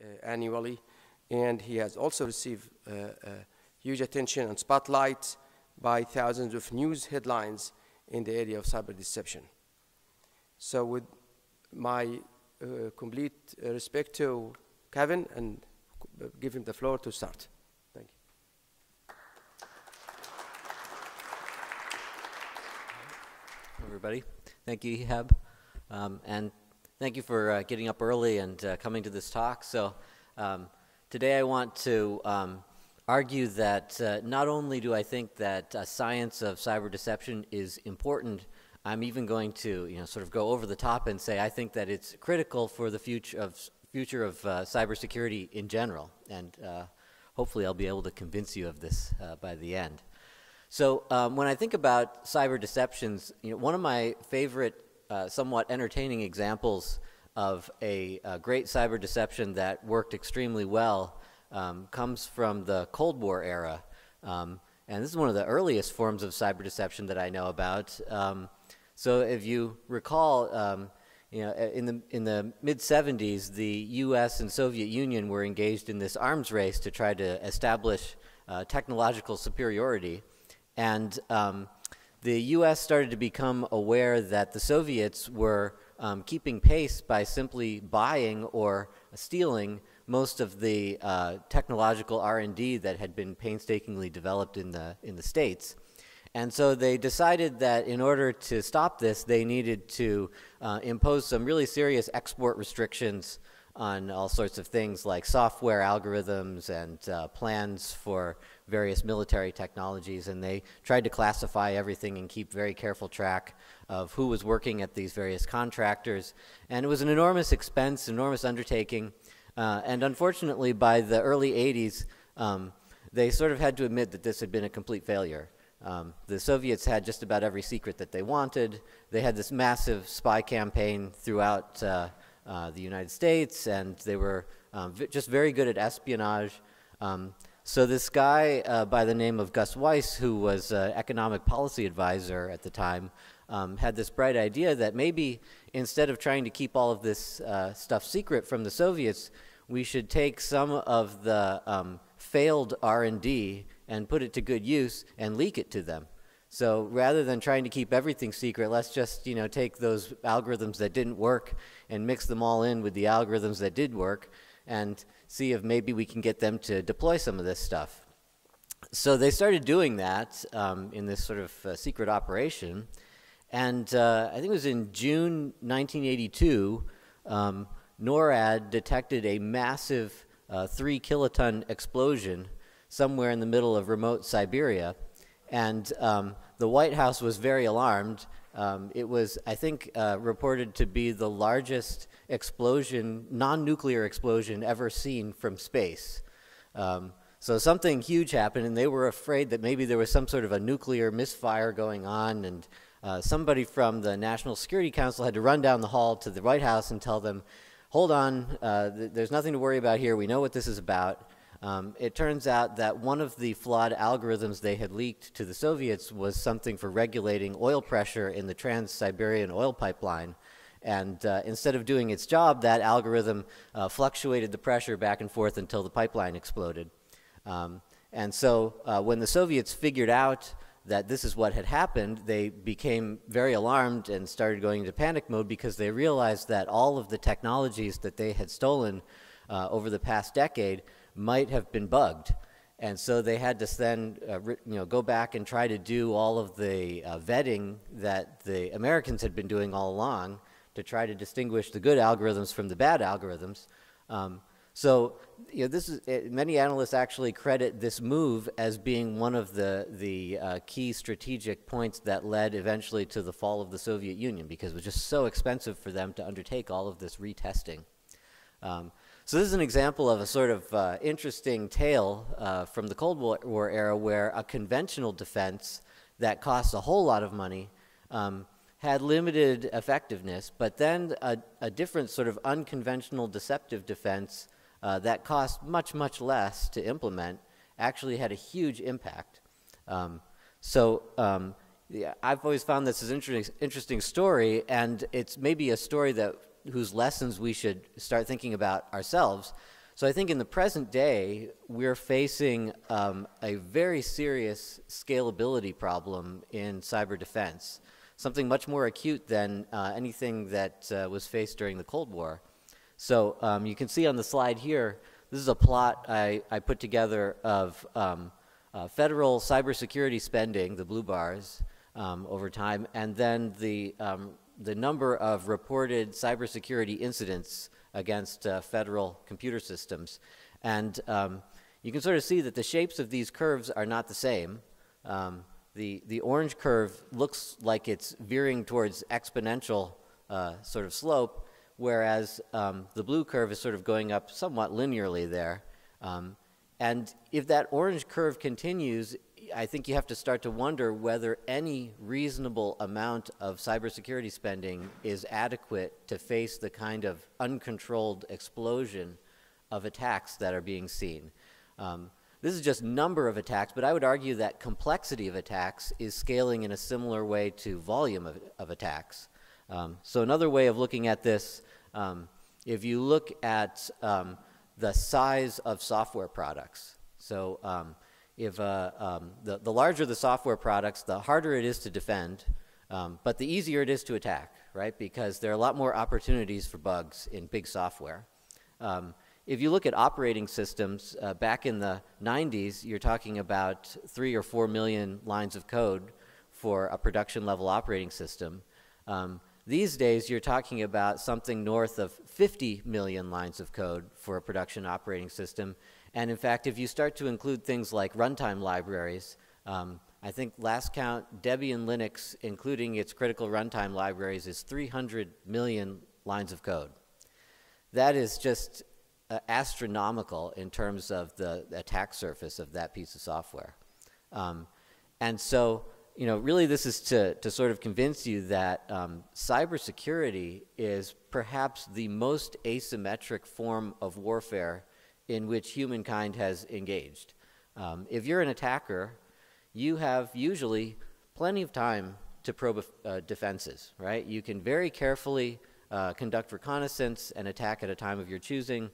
uh, annually, and he has also received uh, uh, huge attention and spotlight by thousands of news headlines in the area of cyber deception. So with my uh, complete respect to Kevin and give him the floor to start. Thank you. Everybody, thank you, Ehab, um, and thank you for uh, getting up early and uh, coming to this talk. So um, today I want to um, argue that uh, not only do I think that uh, science of cyber deception is important, I'm even going to, you know, sort of go over the top and say I think that it's critical for the future of future of uh, cybersecurity in general, and uh, hopefully I'll be able to convince you of this by the end. So um, when I think about cyber deceptions, you know, one of my favorite, uh, somewhat entertaining examples of a, a, great cyber deception that worked extremely well um, comes from the Cold War era. Um, and this is one of the earliest forms of cyber deception that I know about. Um, so if you recall, um, you know, in the in the mid 70s, the U.S. and Soviet Union were engaged in this arms race to try to establish uh, technological superiority, and um, the U.S. started to become aware that the Soviets were um, keeping pace by simply buying or stealing most of the uh, technological R&D that had been painstakingly developed in the in the states. And so they decided that in order to stop this, they needed to uh, impose some really serious export restrictions on all sorts of things like software algorithms and uh, plans for various military technologies. And they tried to classify everything and keep very careful track of who was working at these various contractors. And it was an enormous expense, enormous undertaking. Uh, and unfortunately, by the early 80s, um, they sort of had to admit that this had been a complete failure. Um, the Soviets had just about every secret that they wanted. They had this massive spy campaign throughout uh, uh, the United States, and they were um, just very good at espionage. Um, so this guy uh, by the name of Gus Weiss, who was an economic policy advisor at the time, um, had this bright idea that maybe instead of trying to keep all of this uh, stuff secret from the Soviets, we should take some of the um, failed R&D and put it to good use and leak it to them. So rather than trying to keep everything secret, let's just you know take those algorithms that didn't work and mix them all in with the algorithms that did work and see if maybe we can get them to deploy some of this stuff. So they started doing that um, in this sort of uh, secret operation. And uh, I think it was in June 1982, um, NORAD detected a massive uh, three kiloton explosion somewhere in the middle of remote Siberia. And um, the White House was very alarmed. Um, it was, I think, uh, reported to be the largest explosion, non nuclear explosion ever seen from space. Um, so something huge happened, and they were afraid that maybe there was some sort of a nuclear misfire going on, and uh, somebody from the National Security Council had to run down the hall to the White House and tell them, hold on, uh, th there's nothing to worry about here. We know what this is about. Um, it turns out that one of the flawed algorithms they had leaked to the Soviets was something for regulating oil pressure in the Trans-Siberian oil pipeline. And uh, instead of doing its job, that algorithm uh, fluctuated the pressure back and forth until the pipeline exploded. Um, and so uh, when the Soviets figured out that this is what had happened, they became very alarmed and started going into panic mode because they realized that all of the technologies that they had stolen uh, over the past decade might have been bugged. And so they had to then uh, you know, go back and try to do all of the uh, vetting that the Americans had been doing all along to try to distinguish the good algorithms from the bad algorithms. Um, so you know, this is, it, many analysts actually credit this move as being one of the, the uh, key strategic points that led eventually to the fall of the Soviet Union because it was just so expensive for them to undertake all of this retesting. Um, so this is an example of a sort of uh, interesting tale uh, from the Cold War era where a conventional defense that costs a whole lot of money um, had limited effectiveness, but then a, a, different sort of unconventional deceptive defense uh, that cost much, much less to implement actually had a huge impact. Um, so um, yeah, I've always found this is an interesting, interesting story, and it's maybe a story that whose lessons we should start thinking about ourselves. so I think in the present day, we're facing um, a very serious scalability problem in cyber defense, something much more acute than uh, anything that uh, was faced during the Cold War. So um, you can see on the slide here, this is a plot I, I put together of um, uh, federal cybersecurity spending, the blue bars, um, over time, and then the, um, the number of reported cybersecurity incidents against uh, federal computer systems. And um, you can sort of see that the shapes of these curves are not the same. Um, the, the orange curve looks like it's veering towards exponential uh, sort of slope, whereas um, the blue curve is sort of going up somewhat linearly there. Um, and if that orange curve continues, I think you have to start to wonder whether any reasonable amount of cybersecurity spending is adequate to face the kind of uncontrolled explosion of attacks that are being seen. Um, this is just number of attacks, but I would argue that complexity of attacks is scaling in a similar way to volume of, of attacks. Um, so another way of looking at this, um, if you look at um, the size of software products, so um, if uh, um, the, the larger the software products, the harder it is to defend, um, but the easier it is to attack, right? Because there are a lot more opportunities for bugs in big software. Um, if you look at operating systems, uh, back in the 90s, you're talking about three or four million lines of code for a production level operating system. Um, these days, you're talking about something north of 50 million lines of code for a production operating system, and in fact, if you start to include things like runtime libraries, um, I think last count, Debian Linux, including its critical runtime libraries, is 300 million lines of code. That is just uh, astronomical in terms of the attack surface of that piece of software. Um, and so, you know, really this is to, to sort of convince you that um, cybersecurity is perhaps the most asymmetric form of warfare in which humankind has engaged. Um, if you're an attacker, you have usually plenty of time to probe uh, defenses, right? You can very carefully uh, conduct reconnaissance and attack at a time of your choosing.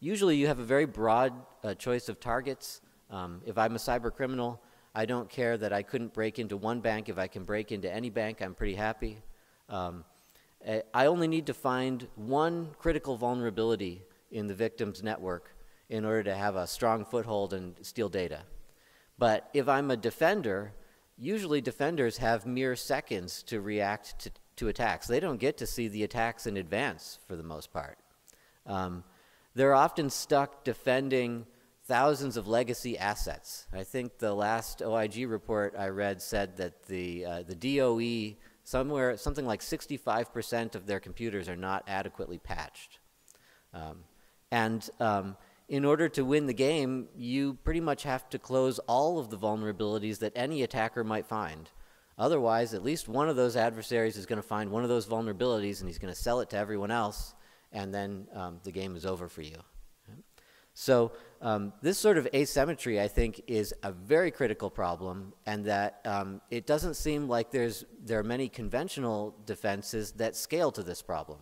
Usually you have a very broad uh, choice of targets. Um, if I'm a cyber criminal, I don't care that I couldn't break into one bank. If I can break into any bank, I'm pretty happy. Um, I only need to find one critical vulnerability in the victim's network in order to have a strong foothold and steal data. But if I'm a defender, usually defenders have mere seconds to react to, to attacks. They don't get to see the attacks in advance for the most part. Um, they're often stuck defending thousands of legacy assets. I think the last OIG report I read said that the, uh, the DOE, somewhere, something like 65% of their computers are not adequately patched. Um, and um, in order to win the game, you pretty much have to close all of the vulnerabilities that any attacker might find. Otherwise, at least one of those adversaries is going to find one of those vulnerabilities and he's going to sell it to everyone else, and then um, the game is over for you. So um, this sort of asymmetry, I think, is a very critical problem, and that um, it doesn't seem like there's there are many conventional defenses that scale to this problem.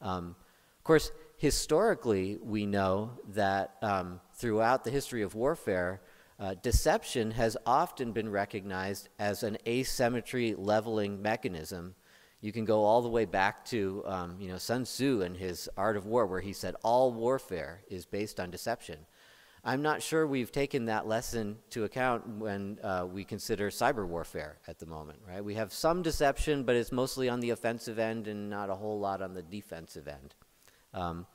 Um, of course, historically, we know that um, throughout the history of warfare, uh, deception has often been recognized as an asymmetry leveling mechanism. You can go all the way back to um, you know, Sun Tzu and his Art of War, where he said all warfare is based on deception. I'm not sure we've taken that lesson to account when uh, we consider cyber warfare at the moment, right? We have some deception, but it's mostly on the offensive end and not a whole lot on the defensive end. Um,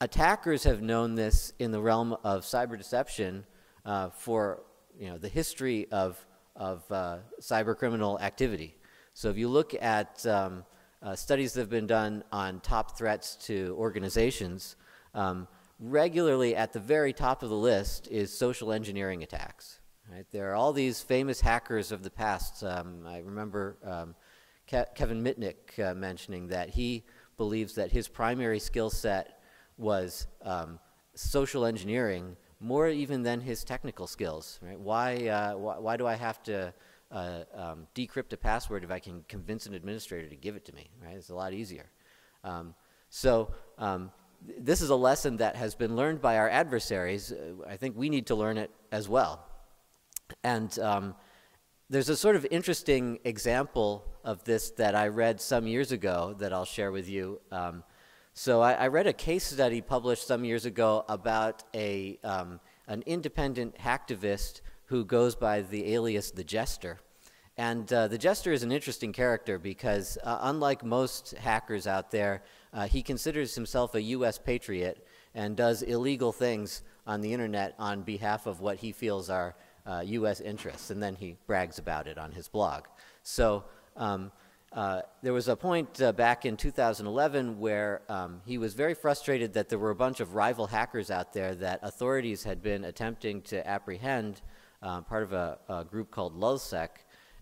attackers have known this in the realm of cyber deception uh, for you know, the history of, of uh, cyber criminal activity. So if you look at um, uh, studies that have been done on top threats to organizations, um, regularly at the very top of the list is social engineering attacks. Right? There are all these famous hackers of the past. Um, I remember um, Ke Kevin Mitnick uh, mentioning that he believes that his primary skill set was um, social engineering more even than his technical skills. Right? Why, uh, why, why, do I have to uh, um, decrypt a password if I can convince an administrator to give it to me? Right? It's a lot easier. Um, so um, this is a lesson that has been learned by our adversaries. Uh, I think we need to learn it as well. And um, there's a sort of interesting example of this that I read some years ago that I'll share with you. Um, so I, I, read a case study published some years ago about a, um, an independent hacktivist who goes by the alias The Jester. And uh, The Jester is an interesting character because uh, unlike most hackers out there, uh, he considers himself a U.S. patriot and does illegal things on the internet on behalf of what he feels are uh, U.S. interests, and then he brags about it on his blog. So um, uh, there was a point uh, back in 2011 where um, he was very frustrated that there were a bunch of rival hackers out there that authorities had been attempting to apprehend, uh, part of a, a, group called Lulzsec,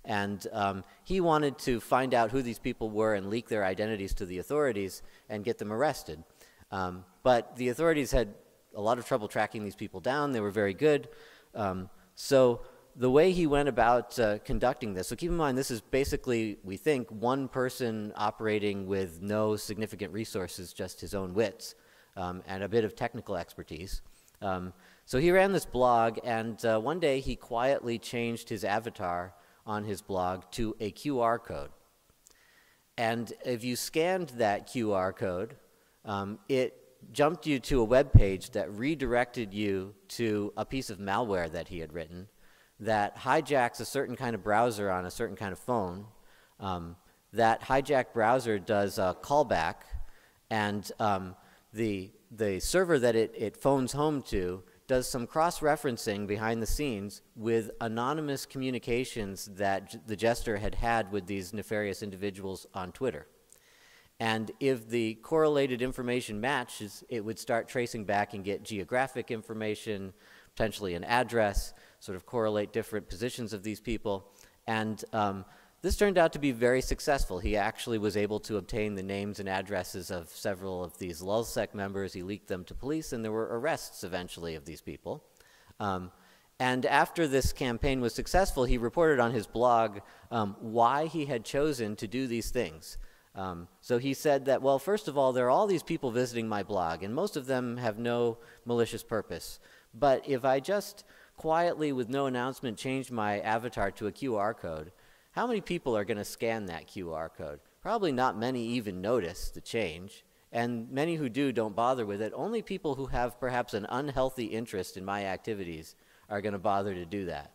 and um, he wanted to find out who these people were and leak their identities to the authorities and get them arrested. Um, but the authorities had a lot of trouble tracking these people down. They were very good. Um, so the way he went about uh, conducting this, so keep in mind this is basically, we think, one person operating with no significant resources, just his own wits um, and a bit of technical expertise. Um, so he ran this blog, and uh, one day he quietly changed his avatar on his blog to a QR code. And if you scanned that QR code, um, it jumped you to a web page that redirected you to a piece of malware that he had written that hijacks a certain kind of browser on a certain kind of phone. Um, that hijacked browser does a callback, and um, the, the server that it, it phones home to does some cross-referencing behind the scenes with anonymous communications that the jester had had with these nefarious individuals on Twitter. And if the correlated information matches, it would start tracing back and get geographic information, potentially an address, sort of correlate different positions of these people. And um, this turned out to be very successful. He actually was able to obtain the names and addresses of several of these Lulzsec members. He leaked them to police, and there were arrests eventually of these people. Um, and after this campaign was successful, he reported on his blog um, why he had chosen to do these things. Um, so he said that, well, first of all, there are all these people visiting my blog, and most of them have no malicious purpose. But if I just quietly, with no announcement, change my avatar to a QR code, how many people are going to scan that QR code? Probably not many even notice the change, and many who do don't bother with it. Only people who have perhaps an unhealthy interest in my activities are going to bother to do that.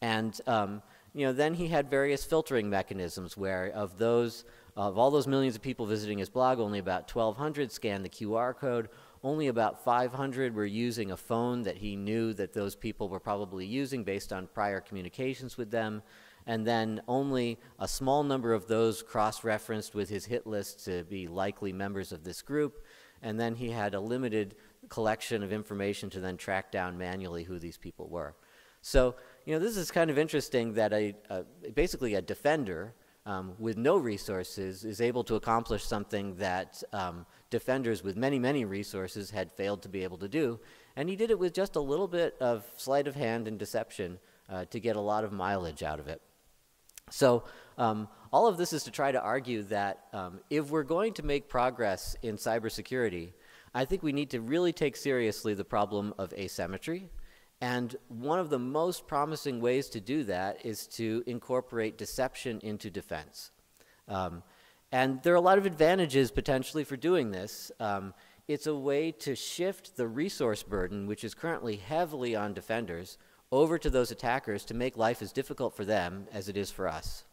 And um, you know, then he had various filtering mechanisms where of those of all those millions of people visiting his blog, only about 1,200 scanned the QR code. Only about 500 were using a phone that he knew that those people were probably using based on prior communications with them. And then only a small number of those cross-referenced with his hit list to be likely members of this group. And then he had a limited collection of information to then track down manually who these people were. So, you know, this is kind of interesting that a, a basically a defender um, with no resources is able to accomplish something that um, defenders with many, many resources had failed to be able to do. And he did it with just a little bit of sleight of hand and deception uh, to get a lot of mileage out of it. So um, all of this is to try to argue that um, if we're going to make progress in cybersecurity, I think we need to really take seriously the problem of asymmetry and one of the most promising ways to do that is to incorporate deception into defense. Um, and there are a lot of advantages potentially for doing this. Um, it's a way to shift the resource burden, which is currently heavily on defenders, over to those attackers to make life as difficult for them as it is for us.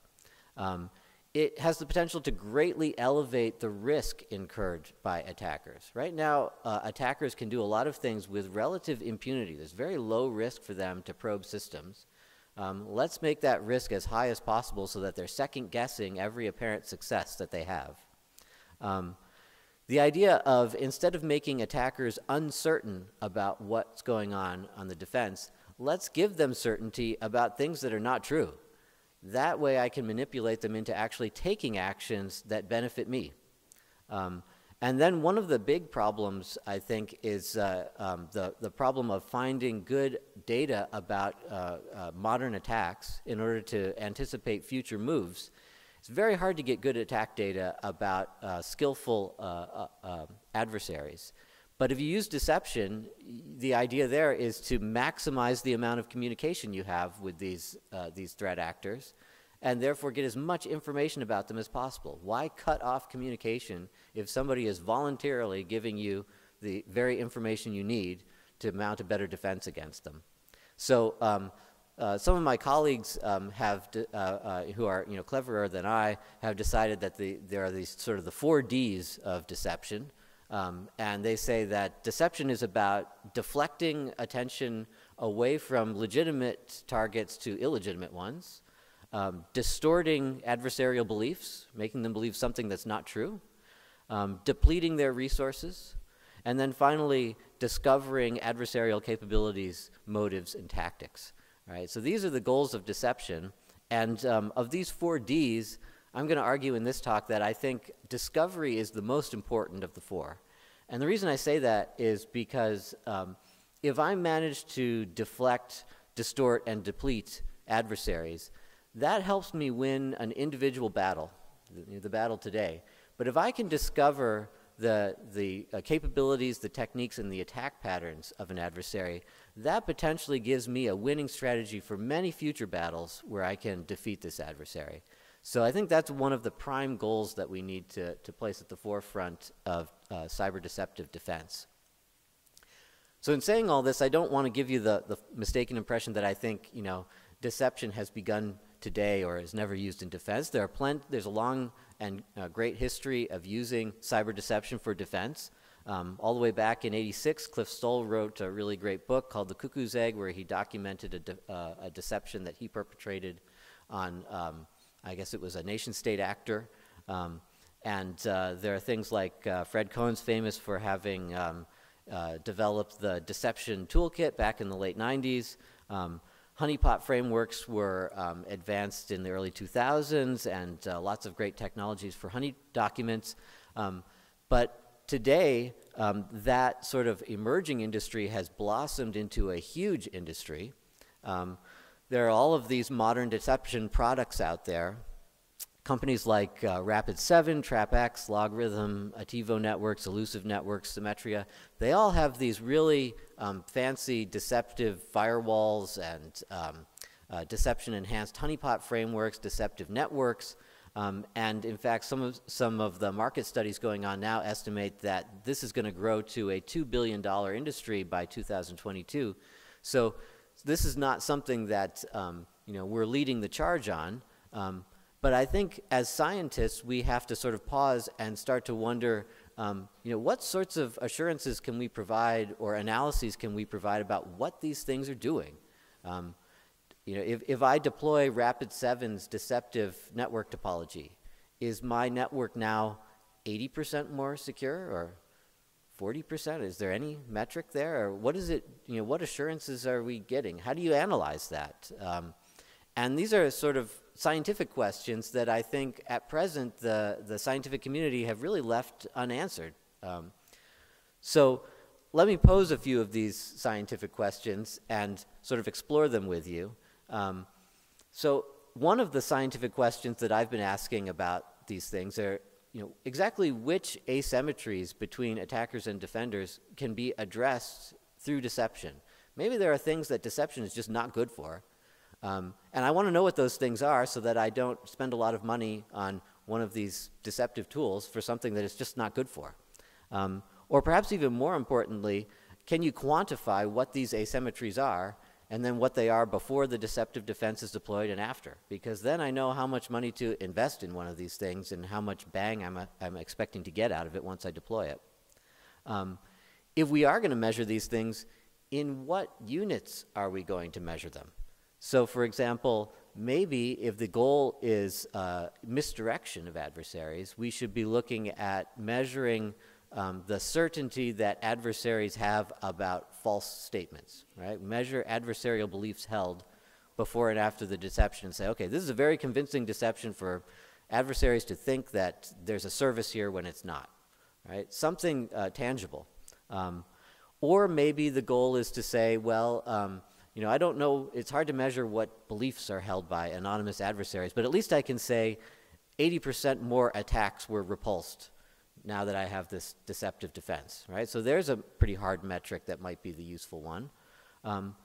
Um, it has the potential to greatly elevate the risk incurred by attackers. Right now, uh, attackers can do a lot of things with relative impunity. There's very low risk for them to probe systems. Um, let's make that risk as high as possible so that they're second guessing every apparent success that they have. Um, the idea of instead of making attackers uncertain about what's going on on the defense, let's give them certainty about things that are not true. That way I can manipulate them into actually taking actions that benefit me. Um, and then one of the big problems, I think, is uh, um, the, the problem of finding good data about uh, uh, modern attacks in order to anticipate future moves. It's very hard to get good attack data about uh, skillful uh, uh, um, adversaries. But if you use deception, the idea there is to maximize the amount of communication you have with these, uh, these threat actors and therefore get as much information about them as possible. Why cut off communication if somebody is voluntarily giving you the very information you need to mount a better defense against them? So um, uh, some of my colleagues um, have, uh, uh, who are you know cleverer than I, have decided that the, there are these sort of the four Ds of deception. Um, and they say that deception is about deflecting attention away from legitimate targets to illegitimate ones, um, distorting adversarial beliefs, making them believe something that's not true, um, depleting their resources, and then finally discovering adversarial capabilities, motives, and tactics. Right? So these are the goals of deception. And um, of these four Ds, I'm going to argue in this talk that I think discovery is the most important of the four. And the reason I say that is because um, if I manage to deflect, distort, and deplete adversaries, that helps me win an individual battle, the, the battle today. But if I can discover the, the uh, capabilities, the techniques, and the attack patterns of an adversary, that potentially gives me a winning strategy for many future battles where I can defeat this adversary. So I think that's one of the prime goals that we need to, to place at the forefront of uh, cyber deceptive defense. So in saying all this, I don't want to give you the, the mistaken impression that I think, you know, deception has begun today or is never used in defense. There are plenty, there's a long and uh, great history of using cyber deception for defense. Um, all the way back in 86, Cliff Stoll wrote a really great book called The Cuckoo's Egg, where he documented a, de uh, a deception that he perpetrated on um, I guess it was a nation state actor. Um, and uh, there are things like uh, Fred Cohen's famous for having um, uh, developed the deception toolkit back in the late 90s. Um, honeypot frameworks were um, advanced in the early 2000s and uh, lots of great technologies for honey documents. Um, but today, um, that sort of emerging industry has blossomed into a huge industry. Um, there are all of these modern deception products out there. Companies like uh, Rapid7, TrapX, LogRhythm, Ativo Networks, Illusive Networks, Cymmetria, they all have these really um, fancy deceptive firewalls and um, uh, deception enhanced honeypot frameworks, deceptive networks. Um, and in fact, some of, some of the market studies going on now estimate that this is going to grow to a $2 billion industry by 2022. So this is not something that um, you know we're leading the charge on. Um, but I think as scientists, we have to sort of pause and start to wonder, um, you know, what sorts of assurances can we provide or analyses can we provide about what these things are doing? Um, you know, if, if I deploy Rapid7's deceptive network topology, is my network now 80% more secure or 40%? Is there any metric there? Or what is it, you know, what assurances are we getting? How do you analyze that? Um, and these are sort of scientific questions that I think at present the, the scientific community have really left unanswered. Um, so let me pose a few of these scientific questions and sort of explore them with you. Um, so one of the scientific questions that I've been asking about these things are you know, exactly which asymmetries between attackers and defenders can be addressed through deception. Maybe there are things that deception is just not good for. Um, and I want to know what those things are so that I don't spend a lot of money on one of these deceptive tools for something that it's just not good for. Um, or perhaps even more importantly, can you quantify what these asymmetries are and then what they are before the deceptive defense is deployed and after. Because then I know how much money to invest in one of these things and how much bang I'm, a, I'm expecting to get out of it once I deploy it. Um, if we are going to measure these things, in what units are we going to measure them? So, for example, maybe if the goal is uh, misdirection of adversaries, we should be looking at measuring um, the certainty that adversaries have about false statements, right? Measure adversarial beliefs held before and after the deception and say, okay, this is a very convincing deception for adversaries to think that there's a service here when it's not, right? Something uh, tangible. Um, or maybe the goal is to say, well, um, you know, I don't know, it's hard to measure what beliefs are held by anonymous adversaries, but at least I can say 80% more attacks were repulsed now that I have this deceptive defense, right? So there's a pretty hard metric that might be the useful one. Um,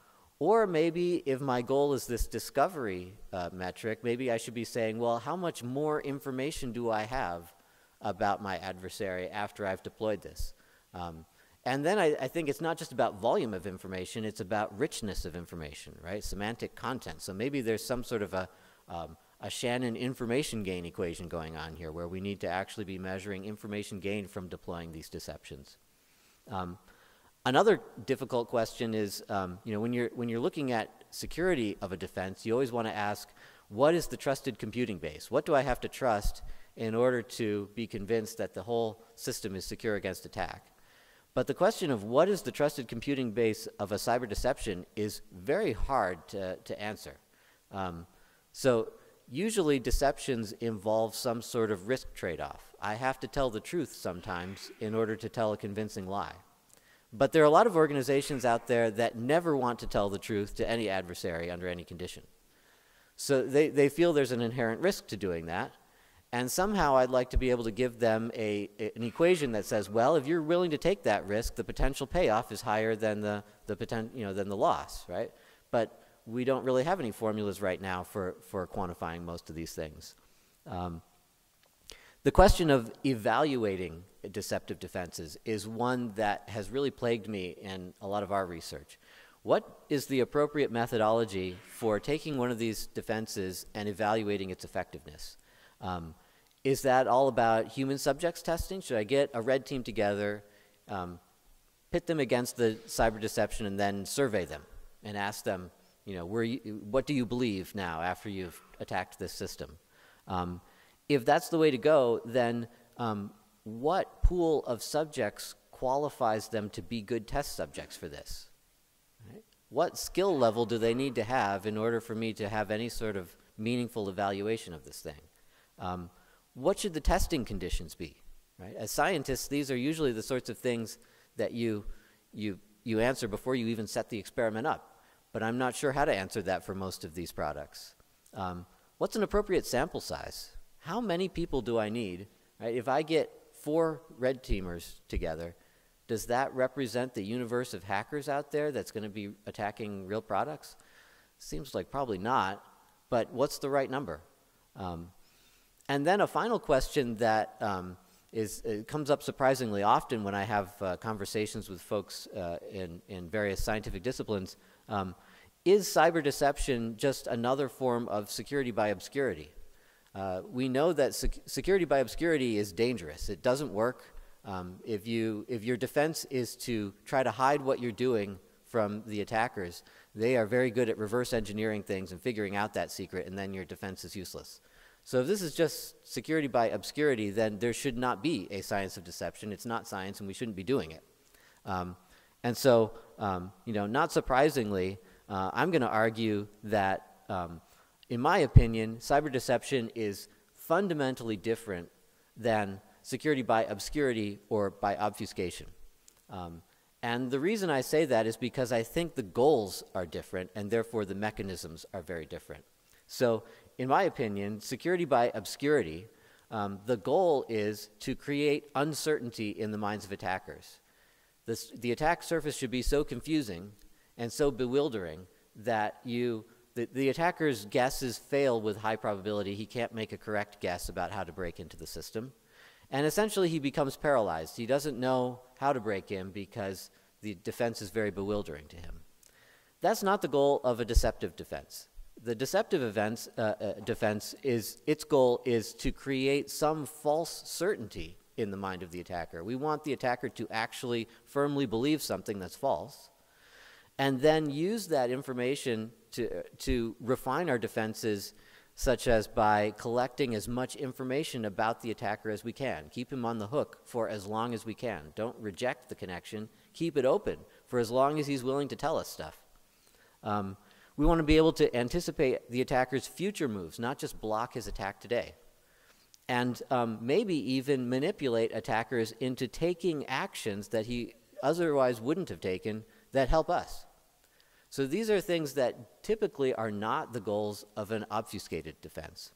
or maybe if my goal is this discovery uh, metric, maybe I should be saying, well, how much more information do I have about my adversary after I've deployed this? Um, and then I, I, think it's not just about volume of information, it's about richness of information, right? Semantic content. So maybe there's some sort of a, um, a Shannon information gain equation going on here where we need to actually be measuring information gain from deploying these deceptions. Um, Another difficult question is, um, you know, when you're, when you're looking at security of a defense, you always want to ask, what is the trusted computing base? What do I have to trust in order to be convinced that the whole system is secure against attack? But the question of what is the trusted computing base of a cyber deception is very hard to, to answer. Um, so usually deceptions involve some sort of risk trade-off. I have to tell the truth sometimes in order to tell a convincing lie. But there are a lot of organizations out there that never want to tell the truth to any adversary under any condition. So they, they feel there's an inherent risk to doing that. And somehow I'd like to be able to give them a, an equation that says, well, if you're willing to take that risk, the potential payoff is higher than the, the, poten- you know, than the loss, right? But we don't really have any formulas right now for, for quantifying most of these things. Um, the question of evaluating deceptive defenses is one that has really plagued me in a lot of our research. What is the appropriate methodology for taking one of these defenses and evaluating its effectiveness? Um, is that all about human subjects testing? Should I get a red team together, um, pit them against the cyber deception, and then survey them and ask them, you know, you, what do you believe now after you've attacked this system? Um, if that's the way to go, then um, what pool of subjects qualifies them to be good test subjects for this? Right? What skill level do they need to have in order for me to have any sort of meaningful evaluation of this thing? Um, what should the testing conditions be? Right? As scientists, these are usually the sorts of things that you, you, you answer before you even set the experiment up. But I'm not sure how to answer that for most of these products. Um, what's an appropriate sample size? How many people do I need? Right? If I get four red teamers together, does that represent the universe of hackers out there that's going to be attacking real products? Seems like probably not, but what's the right number? Um, and then a final question that um, is, comes up surprisingly often when I have uh, conversations with folks uh, in, in various scientific disciplines. Um, is cyber deception just another form of security by obscurity? Uh, we know that sec security by obscurity is dangerous. It doesn't work. Um, if, you, if your defense is to try to hide what you're doing from the attackers, they are very good at reverse engineering things and figuring out that secret, and then your defense is useless. So if this is just security by obscurity, then there should not be a science of deception. It's not science, and we shouldn't be doing it. Um, and so, um, you know, not surprisingly, uh, I'm going to argue that um, in my opinion, cyber deception is fundamentally different than security by obscurity or by obfuscation. Um, and the reason I say that is because I think the goals are different and therefore the mechanisms are very different. So, in my opinion, security by obscurity, um, the goal is to create uncertainty in the minds of attackers. The attack surface should be so confusing and so bewildering that you the, the attacker's guesses fail with high probability. He can't make a correct guess about how to break into the system. And essentially, he becomes paralyzed. He doesn't know how to break in because the defense is very bewildering to him. That's not the goal of a deceptive defense. The deceptive events, uh, uh, defense is its goal is to create some false certainty in the mind of the attacker. We want the attacker to actually firmly believe something that's false, and then use that information to, to refine our defenses, such as by collecting as much information about the attacker as we can. Keep him on the hook for as long as we can. Don't reject the connection. Keep it open for as long as he's willing to tell us stuff. Um, we want to be able to anticipate the attacker's future moves, not just block his attack today. And um, maybe even manipulate attackers into taking actions that he otherwise wouldn't have taken that help us. So these are things that typically are not the goals of an obfuscated defense.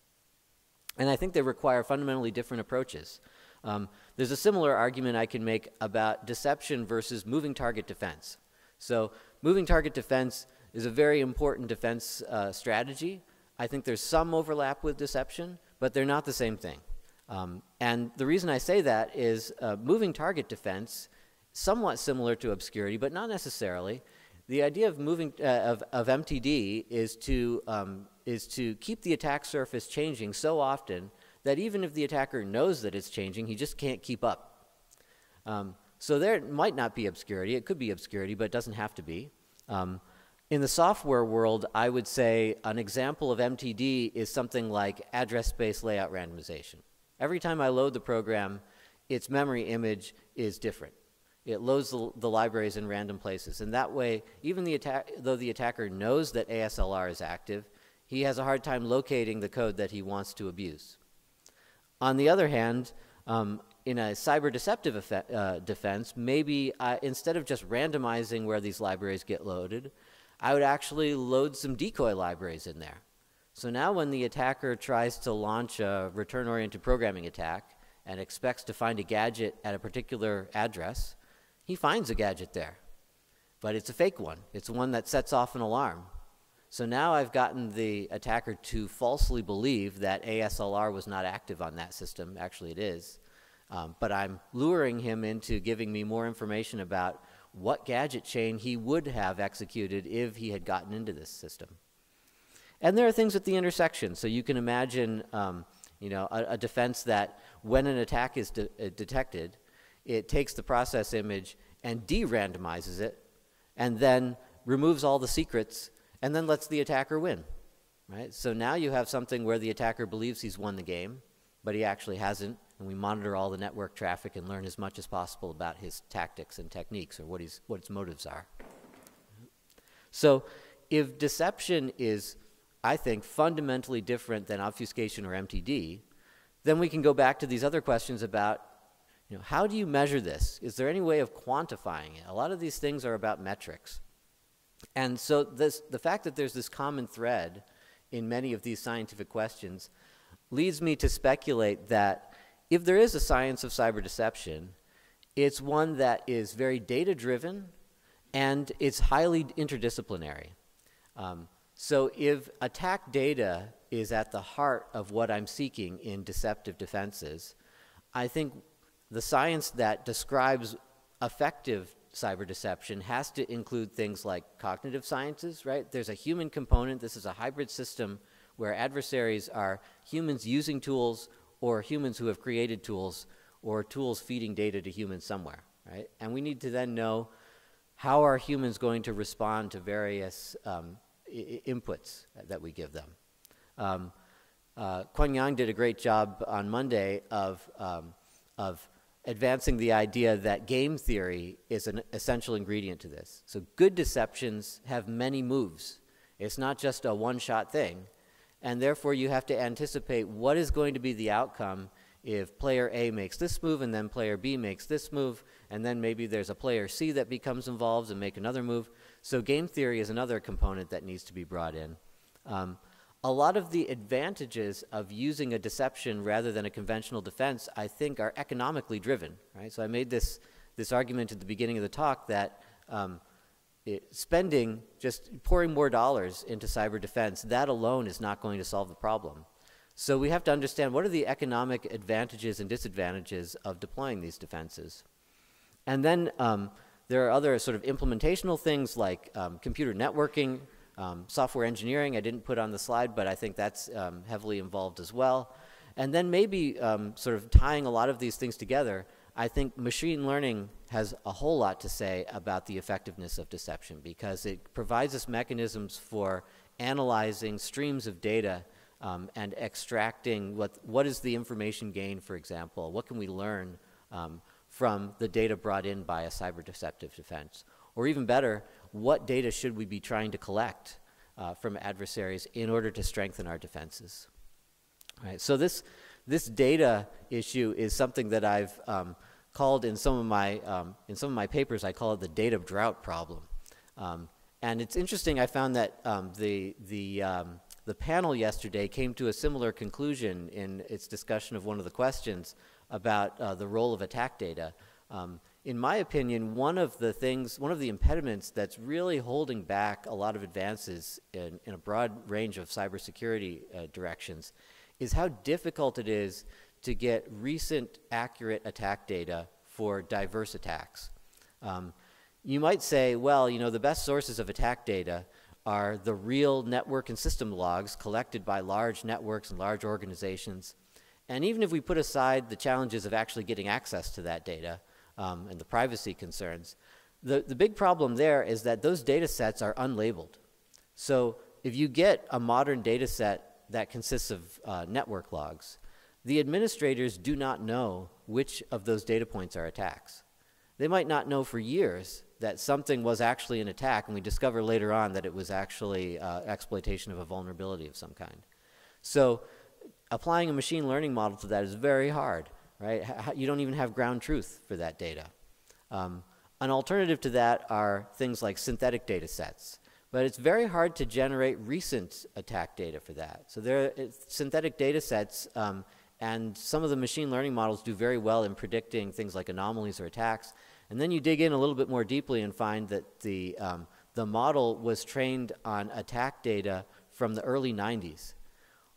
And I think they require fundamentally different approaches. Um, there's a similar argument I can make about deception versus moving target defense. So moving target defense is a very important defense uh, strategy. I think there's some overlap with deception, but they're not the same thing. Um, and the reason I say that is uh, moving target defense, somewhat similar to obscurity, but not necessarily. The idea of moving uh, of, of MTD is to um, is to keep the attack surface changing so often that even if the attacker knows that it's changing, he just can't keep up. Um, so there might not be obscurity. It could be obscurity, but it doesn't have to be. In the software world, I would say an example of MTD is something like address space layout randomization. Every time I load the program, its memory image is different. It loads the, the libraries in random places. And that way, even the though the attacker knows that ASLR is active, he has a hard time locating the code that he wants to abuse. On the other hand, um, in a cyber deceptive uh, defense, maybe I, instead of just randomizing where these libraries get loaded, I would actually load some decoy libraries in there. So now when the attacker tries to launch a return-oriented programming attack and expects to find a gadget at a particular address, he finds a gadget there. But it's a fake one. It's one that sets off an alarm. So now I've gotten the attacker to falsely believe that ASLR was not active on that system. Actually, it is. Um, but I'm luring him into giving me more information about what gadget chain he would have executed if he had gotten into this system. And there are things at the intersection. So you can imagine, um, you know, a, a, defense that when an attack is de uh, detected, it takes the process image and de-randomizes it, and then removes all the secrets and then lets the attacker win. Right? So now you have something where the attacker believes he's won the game, but he actually hasn't, and we monitor all the network traffic and learn as much as possible about his tactics and techniques or what, he's, what his motives are. So if deception is, I think, fundamentally different than obfuscation or MTD, then we can go back to these other questions about you know, how do you measure this? Is there any way of quantifying it? A lot of these things are about metrics. And so this, the fact that there's this common thread in many of these scientific questions leads me to speculate that if there is a science of cyber deception, it's one that is very data driven and it's highly interdisciplinary. Um, so if attack data is at the heart of what I'm seeking in deceptive defenses, I think the science that describes effective cyber deception has to include things like cognitive sciences, right? There's a human component. This is a hybrid system where adversaries are humans using tools or humans who have created tools or tools feeding data to humans somewhere, right? And we need to then know how are humans going to respond to various um, inputs that we give them. Um, uh, Quan Yang did a great job on Monday of, um, of advancing the idea that game theory is an essential ingredient to this. So good deceptions have many moves. It's not just a one-shot thing. And therefore, you have to anticipate what is going to be the outcome if player A makes this move and then player B makes this move, and then maybe there's a player C that becomes involved and make another move. So game theory is another component that needs to be brought in. Um, a lot of the advantages of using a deception rather than a conventional defense, I think, are economically driven, right? So I made this, this argument at the beginning of the talk that um, it, spending, just pouring more dollars into cyber defense, that alone is not going to solve the problem. So we have to understand what are the economic advantages and disadvantages of deploying these defenses. And then um, there are other sort of implementational things like um, computer networking, um, software engineering, I didn't put on the slide, but I think that's um, heavily involved as well. And then maybe um, sort of tying a lot of these things together, I think machine learning has a whole lot to say about the effectiveness of deception because it provides us mechanisms for analyzing streams of data um, and extracting what, what is the information gain, for example, what can we learn um, from the data brought in by a cyber deceptive defense. Or even better, what data should we be trying to collect uh, from adversaries in order to strengthen our defenses? All right, so this, this data issue is something that I've um, called in some of my, um, in some of my papers, I call it the data of drought problem. Um, and it's interesting, I found that um, the, the, um, the panel yesterday came to a similar conclusion in its discussion of one of the questions about uh, the role of attack data. Um, in my opinion, one of the things, one of the impediments that's really holding back a lot of advances in, in a broad range of cybersecurity uh, directions is how difficult it is to get recent accurate attack data for diverse attacks. Um, you might say, well, you know, the best sources of attack data are the real network and system logs collected by large networks and large organizations. And even if we put aside the challenges of actually getting access to that data um, and the privacy concerns, the, the big problem there is that those data sets are unlabeled. So if you get a modern data set that consists of uh, network logs, the administrators do not know which of those data points are attacks. They might not know for years that something was actually an attack, and we discover later on that it was actually uh, exploitation of a vulnerability of some kind. So applying a machine learning model to that is very hard, right? you don't even have ground truth for that data. Um, an alternative to that are things like synthetic data sets. But it's very hard to generate recent attack data for that. So there synthetic data sets, um, and some of the machine learning models do very well in predicting things like anomalies or attacks. And then you dig in a little bit more deeply and find that the, um, the model was trained on attack data from the early 90s.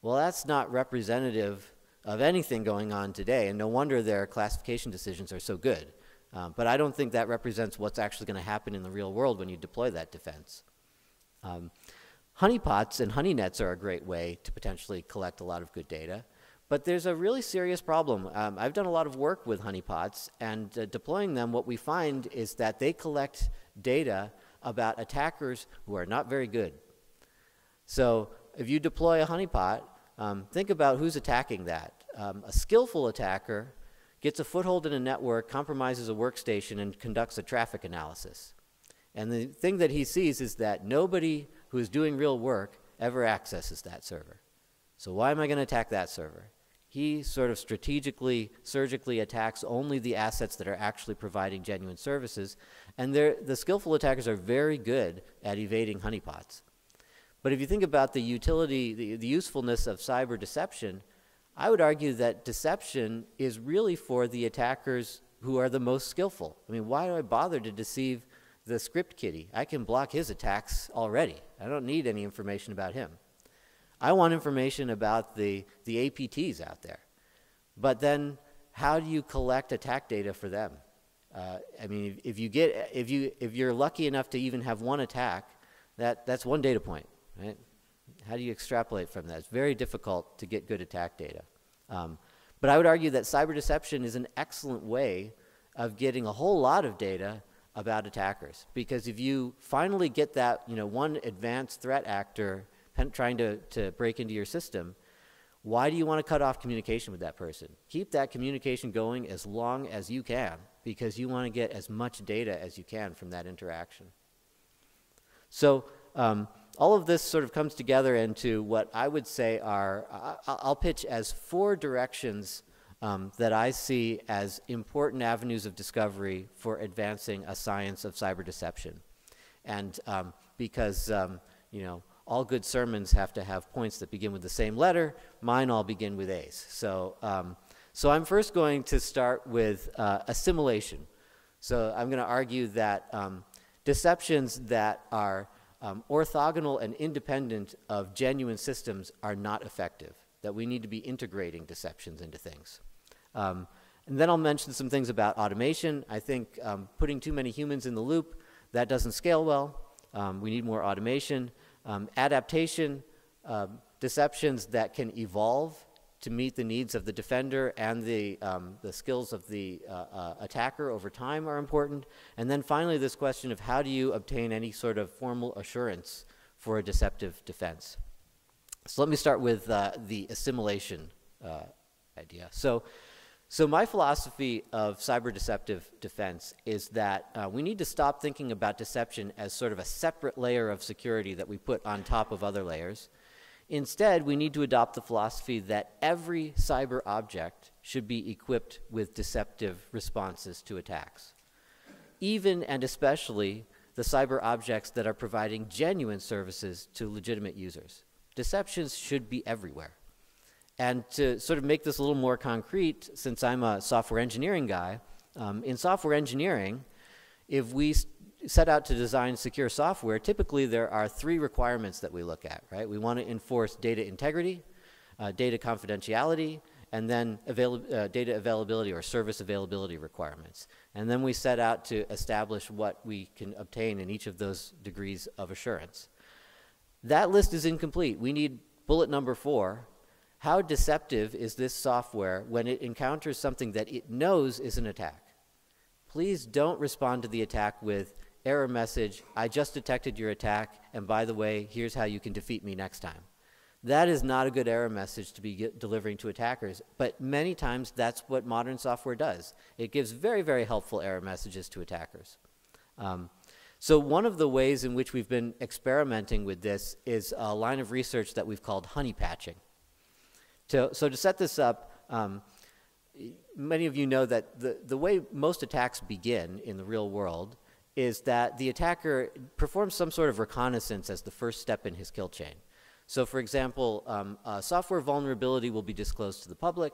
Well, that's not representative of anything going on today, and no wonder their classification decisions are so good. Um, but I don't think that represents what's actually going to happen in the real world when you deploy that defense. Um, honeypots and honey nets are a great way to potentially collect a lot of good data. But there's a really serious problem. Um, I've done a lot of work with honeypots, and uh, deploying them, what we find is that they collect data about attackers who are not very good. So if you deploy a honeypot, um, think about who's attacking that. Um, a skillful attacker gets a foothold in a network, compromises a workstation, and conducts a traffic analysis. And the thing that he sees is that nobody who is doing real work ever accesses that server. So why am I going to attack that server? He sort of strategically, surgically attacks only the assets that are actually providing genuine services. And the skillful attackers are very good at evading honeypots. But if you think about the utility, the, the usefulness of cyber deception, I would argue that deception is really for the attackers who are the most skillful. I mean, why do I bother to deceive the script kiddie? I can block his attacks already. I don't need any information about him. I want information about the, the APTs out there. But then how do you collect attack data for them? Uh, I mean, if, if, you get, if, you, if you're lucky enough to even have one attack, that, that's one data point, right? How do you extrapolate from that? It's very difficult to get good attack data. Um, but I would argue that cyber deception is an excellent way of getting a whole lot of data about attackers. Because if you finally get that, you know, one advanced threat actor trying to, to break into your system, why do you want to cut off communication with that person? Keep that communication going as long as you can because you want to get as much data as you can from that interaction. So um, all of this sort of comes together into what I would say are, I'll pitch as four directions um, that I see as important avenues of discovery for advancing a science of cyber deception. And um, because, um, you know, all good sermons have to have points that begin with the same letter. Mine all begin with A's. So, um, so I'm first going to start with uh, assimilation. So I'm going to argue that um, deceptions that are um, orthogonal and independent of genuine systems are not effective, that we need to be integrating deceptions into things. Um, and then I'll mention some things about automation. I think um, putting too many humans in the loop, that doesn't scale well. Um, we need more automation um, adaptation, uh, deceptions that can evolve to meet the needs of the defender and the, um, the skills of the uh, uh, attacker over time are important. And then finally, this question of how do you obtain any sort of formal assurance for a deceptive defense. So let me start with uh, the assimilation uh, idea. So so my philosophy of cyber deceptive defense is that uh, we need to stop thinking about deception as sort of a separate layer of security that we put on top of other layers. Instead, we need to adopt the philosophy that every cyber object should be equipped with deceptive responses to attacks. Even and especially the cyber objects that are providing genuine services to legitimate users. Deceptions should be everywhere. And to sort of make this a little more concrete, since I'm a software engineering guy, um, in software engineering, if we set out to design secure software, typically there are three requirements that we look at, right? We want to enforce data integrity, uh, data confidentiality, and then avail uh, data availability or service availability requirements. And then we set out to establish what we can obtain in each of those degrees of assurance. That list is incomplete. We need bullet number four, how deceptive is this software when it encounters something that it knows is an attack? Please don't respond to the attack with error message, I just detected your attack, and by the way, here's how you can defeat me next time. That is not a good error message to be delivering to attackers, but many times that's what modern software does. It gives very, very helpful error messages to attackers. Um, so one of the ways in which we've been experimenting with this is a line of research that we've called honey patching. To, so to set this up, um, many of you know that the, the way most attacks begin in the real world is that the attacker performs some sort of reconnaissance as the first step in his kill chain. So for example, um, a software vulnerability will be disclosed to the public,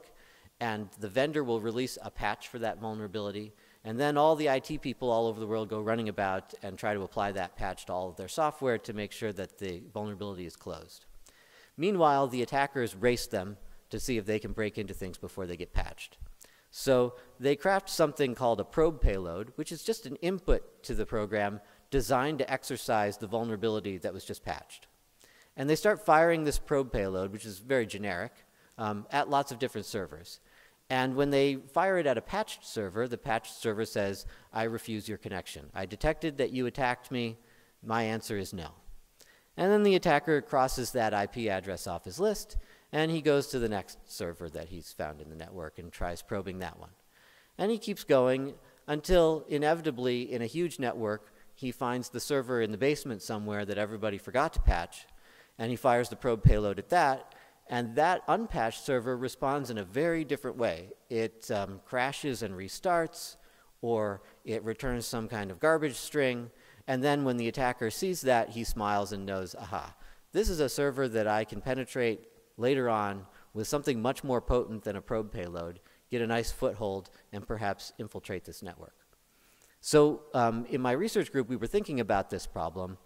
and the vendor will release a patch for that vulnerability, and then all the IT people all over the world go running about and try to apply that patch to all of their software to make sure that the vulnerability is closed. Meanwhile, the attackers race them to see if they can break into things before they get patched. So they craft something called a probe payload, which is just an input to the program designed to exercise the vulnerability that was just patched. And they start firing this probe payload, which is very generic, um, at lots of different servers. And when they fire it at a patched server, the patched server says, I refuse your connection. I detected that you attacked me. My answer is no. And then the attacker crosses that IP address off his list and he goes to the next server that he's found in the network and tries probing that one. And he keeps going until inevitably in a huge network, he finds the server in the basement somewhere that everybody forgot to patch, and he fires the probe payload at that, and that unpatched server responds in a very different way. It um, crashes and restarts, or it returns some kind of garbage string, and then when the attacker sees that, he smiles and knows, aha, this is a server that I can penetrate later on with something much more potent than a probe payload, get a nice foothold, and perhaps infiltrate this network. So um, in my research group, we were thinking about this problem,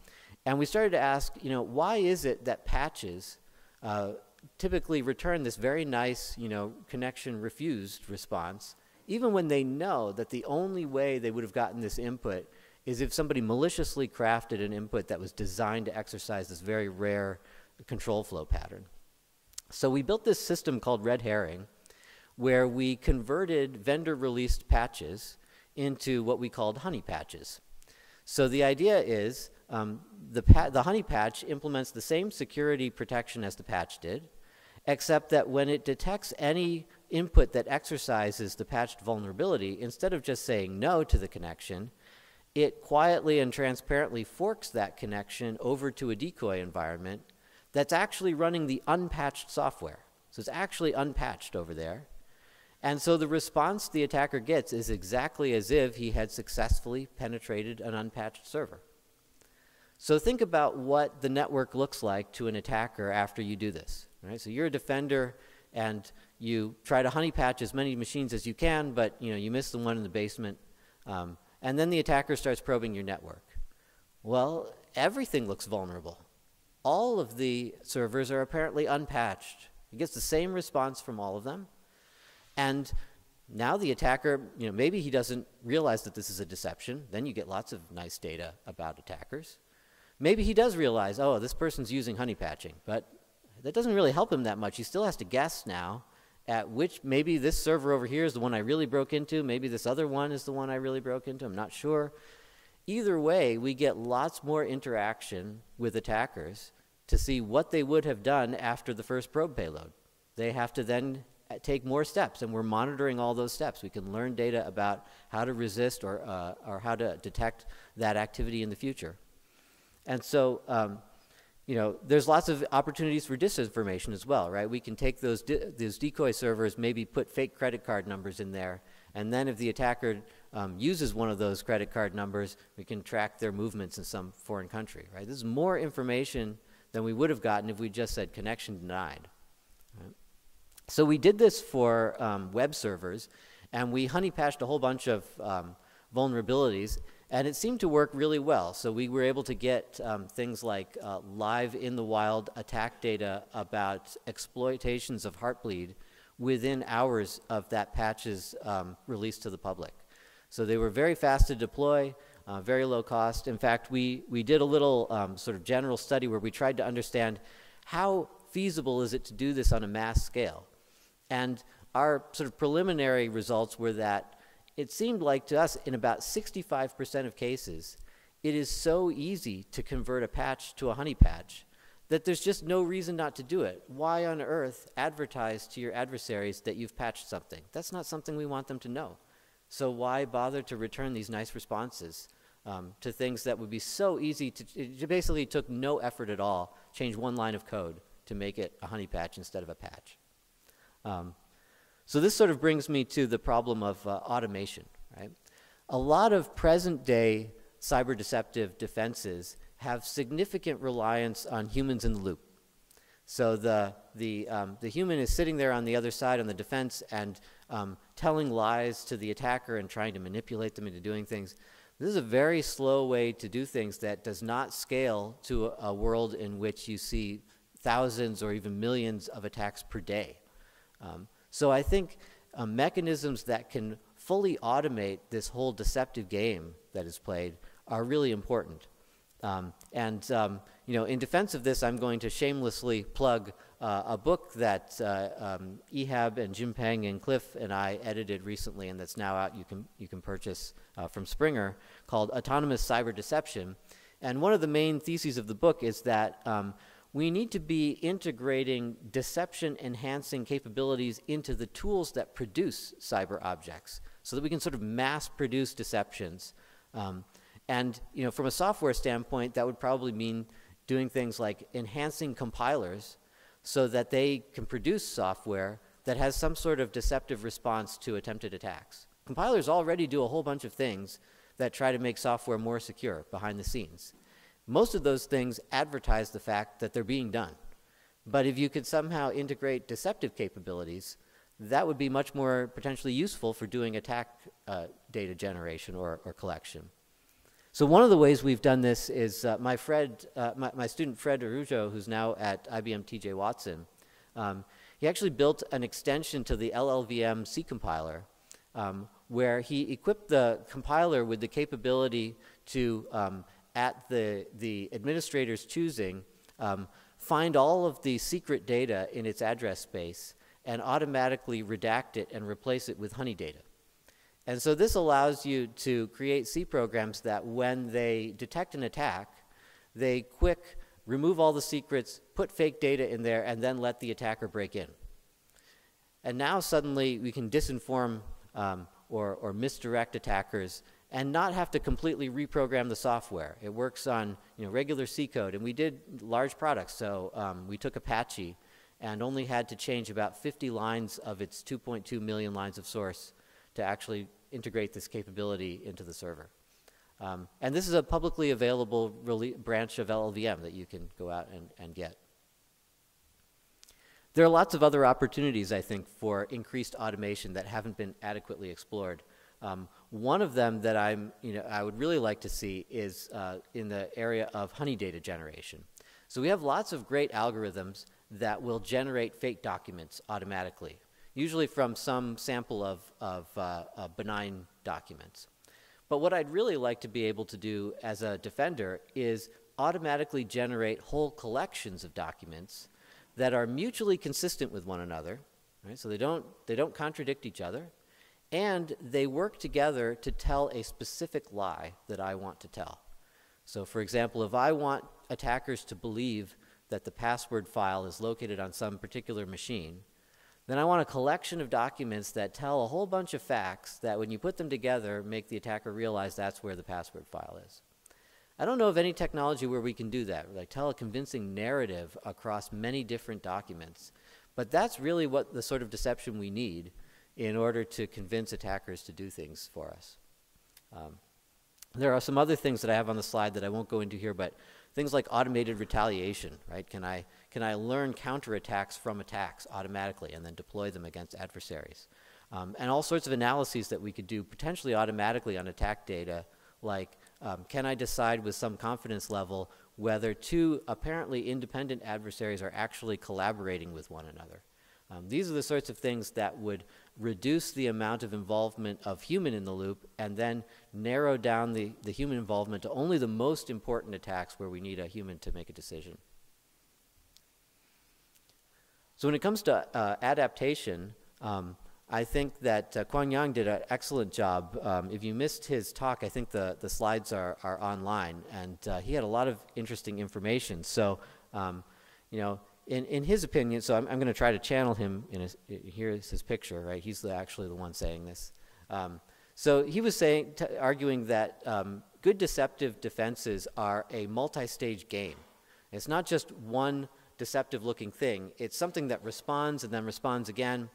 and we started to ask, you know, why is it that patches uh, typically return this very nice, you know, connection refused response, even when they know that the only way they would have gotten this input is if somebody maliciously crafted an input that was designed to exercise this very rare control flow pattern. So we built this system called Red Herring, where we converted vendor-released patches into what we called honey patches. So the idea is um, the, the honey patch implements the same security protection as the patch did, except that when it detects any input that exercises the patched vulnerability, instead of just saying no to the connection, it quietly and transparently forks that connection over to a decoy environment that's actually running the unpatched software. So it's actually unpatched over there. And so the response the attacker gets is exactly as if he had successfully penetrated an unpatched server. So think about what the network looks like to an attacker after you do this. Right? So you're a defender and you try to honey patch as many machines as you can, but you know you miss the one in the basement, um, and then the attacker starts probing your network. Well, everything looks vulnerable all of the servers are apparently unpatched. He gets the same response from all of them. And now the attacker, you know, maybe he doesn't realize that this is a deception. Then you get lots of nice data about attackers. Maybe he does realize, oh, this person's using honey patching, but that doesn't really help him that much. He still has to guess now at which, maybe this server over here is the one I really broke into, maybe this other one is the one I really broke into, I'm not sure. Either way, we get lots more interaction with attackers to see what they would have done after the first probe payload. They have to then uh, take more steps, and we're monitoring all those steps. We can learn data about how to resist or, uh, or how to detect that activity in the future. And so, um, you know, there's lots of opportunities for disinformation as well, right? We can take those, those decoy servers, maybe put fake credit card numbers in there, and then if the attacker um, uses one of those credit card numbers, we can track their movements in some foreign country, right? This is more information than we would have gotten if we just said connection denied. Right? So we did this for um, web servers, and we honey patched a whole bunch of um, vulnerabilities, and it seemed to work really well. So we were able to get um, things like uh, live in the wild attack data about exploitations of Heartbleed within hours of that patch's um, release to the public. So they were very fast to deploy, uh, very low cost. In fact, we, we did a little um, sort of general study where we tried to understand how feasible is it to do this on a mass scale. And our sort of preliminary results were that it seemed like to us in about 65% of cases, it is so easy to convert a patch to a honey patch that there's just no reason not to do it. Why on earth advertise to your adversaries that you've patched something? That's not something we want them to know. So why bother to return these nice responses um, to things that would be so easy to, it basically took no effort at all, change one line of code to make it a honey patch instead of a patch. Um, so this sort of brings me to the problem of uh, automation, right? A lot of present day cyber deceptive defenses have significant reliance on humans in the loop. So the, the, um, the human is sitting there on the other side on the defense and um, telling lies to the attacker and trying to manipulate them into doing things. This is a very slow way to do things that does not scale to a, a world in which you see thousands or even millions of attacks per day. Um, so I think uh, mechanisms that can fully automate this whole deceptive game that is played are really important. Um, and um, you know, in defense of this, I'm going to shamelessly plug uh, a book that uh, um, Ehab and Jinpeng and Cliff and I edited recently, and that's now out. You can you can purchase uh, from Springer, called "Autonomous Cyber Deception." And one of the main theses of the book is that um, we need to be integrating deception enhancing capabilities into the tools that produce cyber objects so that we can sort of mass produce deceptions. Um, and you know, from a software standpoint, that would probably mean doing things like enhancing compilers so that they can produce software that has some sort of deceptive response to attempted attacks. Compilers already do a whole bunch of things that try to make software more secure behind the scenes. Most of those things advertise the fact that they're being done. But if you could somehow integrate deceptive capabilities, that would be much more potentially useful for doing attack uh, data generation or, or, collection. So one of the ways we've done this is uh, my, Fred, uh, my, my, student Fred Araujo, who's now at IBM TJ Watson, um, he actually built an extension to the LLVM C compiler um, where he equipped the compiler with the capability to um, at the, the administrator's choosing, um, find all of the secret data in its address space and automatically redact it and replace it with honey data. And so this allows you to create C programs that when they detect an attack, they quick remove all the secrets, put fake data in there, and then let the attacker break in. And now suddenly we can disinform um, or, or misdirect attackers and not have to completely reprogram the software. It works on you know, regular C code, and we did large products. So um, we took Apache and only had to change about 50 lines of its 2.2 million lines of source to actually integrate this capability into the server. Um, and this is a publicly available branch of LLVM that you can go out and, and get. There are lots of other opportunities, I think, for increased automation that haven't been adequately explored. Um, one of them that I'm, you know, I would really like to see is uh, in the area of honey data generation. So we have lots of great algorithms that will generate fake documents automatically, usually from some sample of, of uh, uh, benign documents. But what I'd really like to be able to do as a defender is automatically generate whole collections of documents that are mutually consistent with one another, right? So they don't, they don't contradict each other, and they work together to tell a specific lie that I want to tell. So, for example, if I want attackers to believe that the password file is located on some particular machine, then I want a collection of documents that tell a whole bunch of facts that when you put them together make the attacker realize that's where the password file is. I don't know of any technology where we can do that, like tell a convincing narrative across many different documents. But that's really what the sort of deception we need in order to convince attackers to do things for us. Um, There are some other things that I have on the slide that I won't go into here, but things like automated retaliation, right? Can I, can I learn counterattacks from attacks automatically and then deploy them against adversaries? Um, and all sorts of analyses that we could do potentially automatically on attack data, like um, can I decide with some confidence level whether two apparently independent adversaries are actually collaborating with one another? Um, these are the sorts of things that would reduce the amount of involvement of human in the loop and then narrow down the, the human involvement to only the most important attacks where we need a human to make a decision. So when it comes to uh, adaptation, um, I think that uh, Quan Yang did an excellent job. Um, if you missed his talk, I think the, the slides are, are online, and uh, he had a lot of interesting information. So, um, you know, in, in his opinion, so I'm, I'm going to try to channel him. In his, here's his picture, right? He's the, actually the one saying this. Um, so he was saying, arguing that um, good deceptive defenses are a multi-stage game. It's not just one deceptive-looking thing. It's something that responds and then responds again.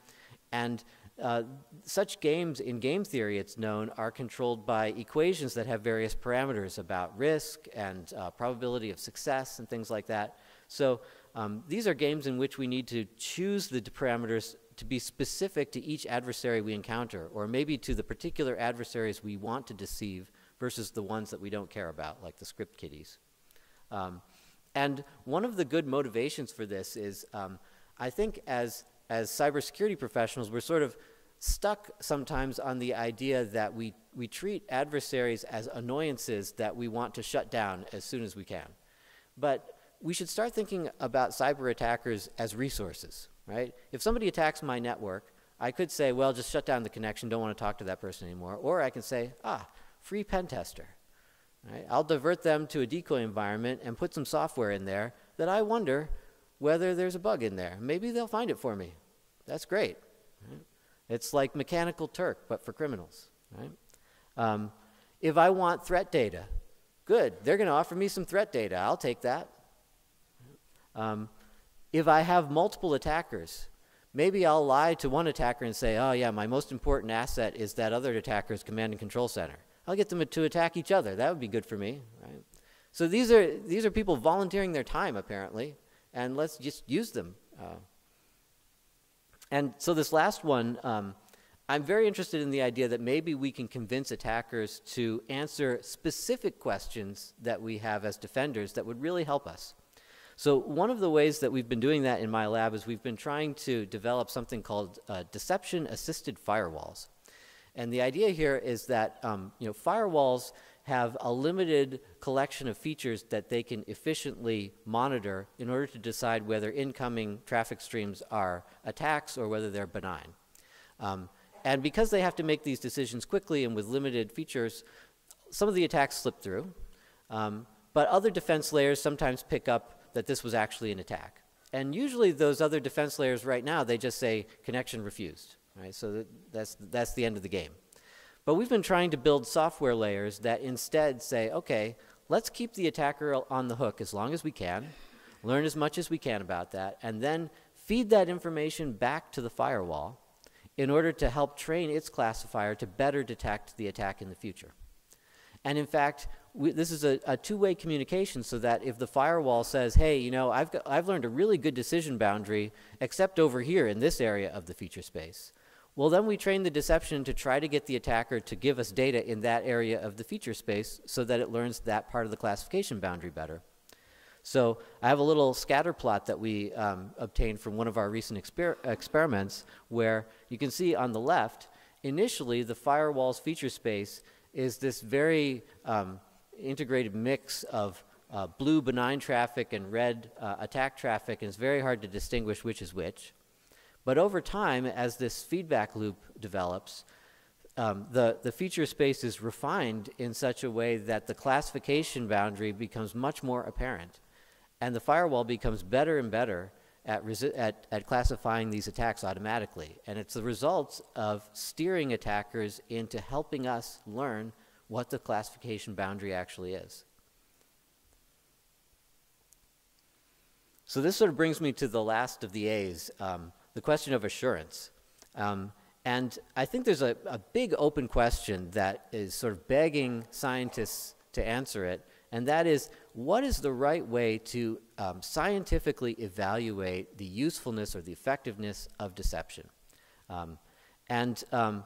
And uh, such games, in game theory, it's known, are controlled by equations that have various parameters about risk and uh, probability of success and things like that. So um, these are games in which we need to choose the parameters to be specific to each adversary we encounter, or maybe to the particular adversaries we want to deceive versus the ones that we don't care about, like the script kiddies. Um, and one of the good motivations for this is, um, I think as, as cybersecurity professionals, we're sort of stuck sometimes on the idea that we, we treat adversaries as annoyances that we want to shut down as soon as we can. But we should start thinking about cyber attackers as resources, right? If somebody attacks my network, I could say, well, just shut down the connection, don't want to talk to that person anymore. Or I can say, ah, free pen tester. Right? I'll divert them to a decoy environment and put some software in there that I wonder whether there's a bug in there. Maybe they'll find it for me. That's great. Right? It's like Mechanical Turk, but for criminals. Right? Um, if I want threat data, good. They're going to offer me some threat data. I'll take that. Um, if I have multiple attackers, maybe I'll lie to one attacker and say, oh yeah, my most important asset is that other attacker's command and control center. I'll get them to attack each other. That would be good for me, right? So these are, these are people volunteering their time, apparently, and let's just use them. Uh, and so this last one, um, I'm very interested in the idea that maybe we can convince attackers to answer specific questions that we have as defenders that would really help us. So one of the ways that we've been doing that in my lab is we've been trying to develop something called uh, deception-assisted firewalls. And the idea here is that um, you know, firewalls have a limited collection of features that they can efficiently monitor in order to decide whether incoming traffic streams are attacks or whether they're benign. Um, and because they have to make these decisions quickly and with limited features, some of the attacks slip through. Um, but other defense layers sometimes pick up that this was actually an attack. And usually those other defense layers right now, they just say connection refused, right? So that, that's, that's the end of the game. But we've been trying to build software layers that instead say, okay, let's keep the attacker on the hook as long as we can, learn as much as we can about that, and then feed that information back to the firewall in order to help train its classifier to better detect the attack in the future. And in fact, we, this is a, a two-way communication so that if the firewall says, hey, you know, I've, got, I've learned a really good decision boundary, except over here in this area of the feature space. Well, then we train the deception to try to get the attacker to give us data in that area of the feature space so that it learns that part of the classification boundary better. So I have a little scatter plot that we um, obtained from one of our recent exper experiments where you can see on the left, initially the firewall's feature space is this very um, integrated mix of uh, blue benign traffic and red uh, attack traffic, and it's very hard to distinguish which is which. But over time, as this feedback loop develops, um, the, the feature space is refined in such a way that the classification boundary becomes much more apparent. And the firewall becomes better and better at, at, at classifying these attacks automatically. And it's the result of steering attackers into helping us learn what the classification boundary actually is. So this sort of brings me to the last of the A's, um, the question of assurance. Um, and I think there's a, a big open question that is sort of begging scientists to answer it, and that is what is the right way to um, scientifically evaluate the usefulness or the effectiveness of deception? Um, and um,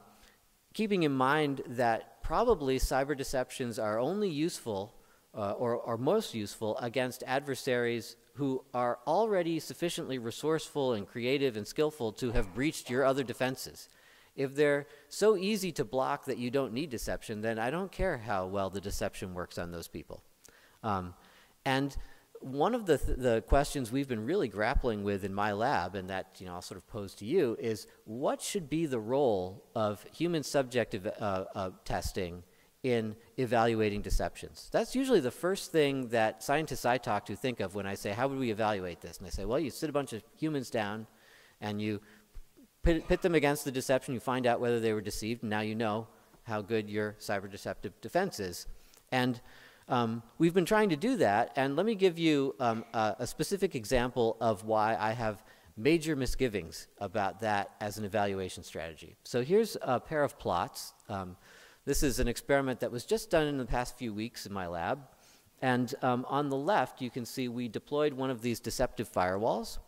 keeping in mind that probably cyber deceptions are only useful uh, or, or most useful against adversaries who are already sufficiently resourceful and creative and skillful to have breached your other defenses. If they're so easy to block that you don't need deception, then I don't care how well the deception works on those people. Um, and one of the, th the questions we've been really grappling with in my lab, and that you know I'll sort of pose to you, is what should be the role of human subjective uh, uh, testing in evaluating deceptions? That's usually the first thing that scientists I talk to think of when I say, how would we evaluate this? And they say, well, you sit a bunch of humans down and you pit, pit them against the deception, you find out whether they were deceived, and now you know how good your cyber deceptive defense is. And um, we've been trying to do that, and let me give you um, a, a, specific example of why I have major misgivings about that as an evaluation strategy. So here's a pair of plots. Um, this is an experiment that was just done in the past few weeks in my lab. And um, on the left, you can see we deployed one of these deceptive firewalls,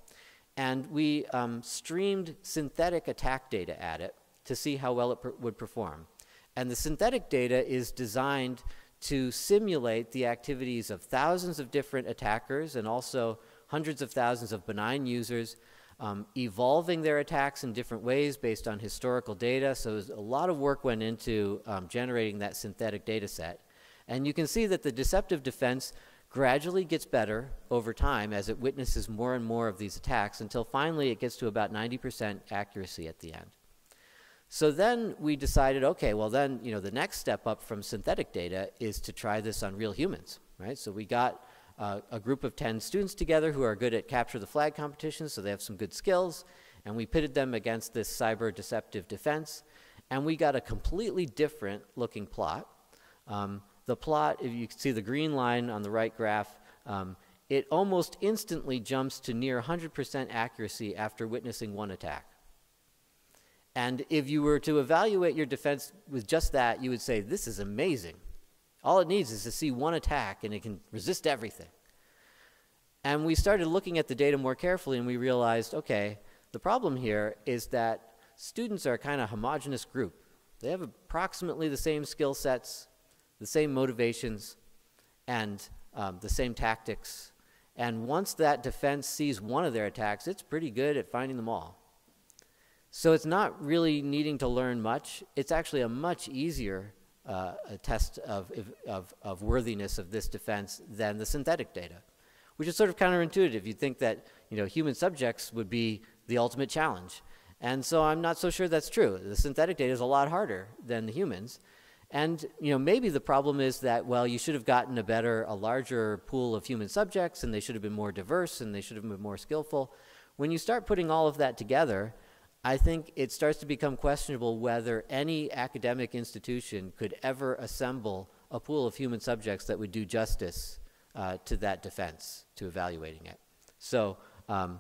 and we um, streamed synthetic attack data at it to see how well it per would perform. And the synthetic data is designed to simulate the activities of thousands of different attackers and also hundreds of thousands of benign users, um, evolving their attacks in different ways based on historical data. So a lot of work went into um, generating that synthetic data set. And you can see that the deceptive defense gradually gets better over time as it witnesses more and more of these attacks until finally it gets to about 90% accuracy at the end. So then we decided, okay, well then, you know, the next step up from synthetic data is to try this on real humans, right? So we got uh, a group of 10 students together who are good at capture the flag competitions, so they have some good skills, and we pitted them against this cyber deceptive defense, and we got a completely different looking plot. Um, the plot, if you can see the green line on the right graph, um, it almost instantly jumps to near 100% accuracy after witnessing one attack. And if you were to evaluate your defense with just that, you would say, this is amazing. All it needs is to see one attack and it can resist everything. And we started looking at the data more carefully and we realized, okay, the problem here is that students are a kind of homogenous group. They have approximately the same skill sets, the same motivations, and um, the same tactics. And once that defense sees one of their attacks, it's pretty good at finding them all. So it's not really needing to learn much. It's actually a much easier uh, a test of, of, of worthiness of this defense than the synthetic data, which is sort of counterintuitive. You'd think that you know, human subjects would be the ultimate challenge. And so I'm not so sure that's true. The synthetic data is a lot harder than the humans. And you know, maybe the problem is that, well, you should have gotten a better, a larger pool of human subjects, and they should have been more diverse, and they should have been more skillful. When you start putting all of that together, I think it starts to become questionable whether any academic institution could ever assemble a pool of human subjects that would do justice uh, to that defense, to evaluating it. So um,